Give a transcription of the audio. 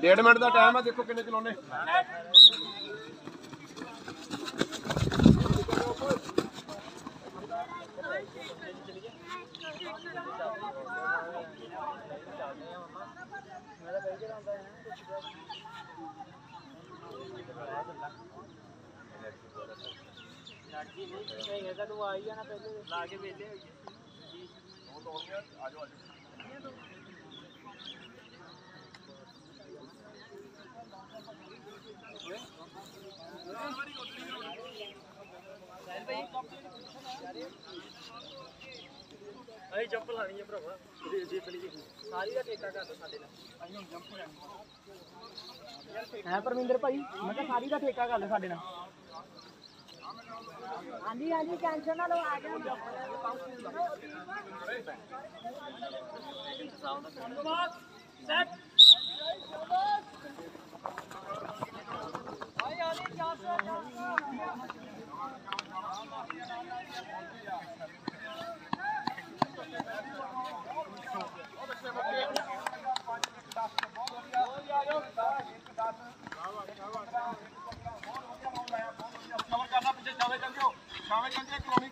ਡੇਢ ਮਿੰਟ ਦਾ ਟਾਈਮ ਆ, ਦੇਖੋ ਕਿੰਨੇ ਚਲਾਉਨੇ ਲਾ ਕੇ ਵੇਲੇ ਹੋਈਏ ਉਹ ਤੋੜ ਗਿਆ ਆਜੋ ਆਜੋ ਅਸੀਂ ਜੰਪ ਲਾਣੀ ਹੈ ਭਰਾਵਾ ਜੀ ਜੀ ਪਲੀ ਸਾਰੀ ਦਾ ਠੇਕਾ ਕਰ ਦੋ ਸਾਡੇ ਨਾਲ ਅਸੀਂ ਹੁਣ ਜੰਪ ਲੈਣੀ ਹੈ ਪਰਮਿੰਦਰ ਭਾਈ ਮੈਂ ਕਿਹਾ ਸਾਰੀ ਦਾ ਠੇਕਾ ਕਰ ਲਓ ਸਾਡੇ ਨਾਲ ਹਾਂਜੀ ਹਾਂਜੀ ਟੈਨਸ਼ਨ ਨਾ ਲਓ ਆ ਗਿਆ ਧੰਨਵਾਦ ਸੈਟ ਆਈ ਆਲੀ 400 400 ক্রমিক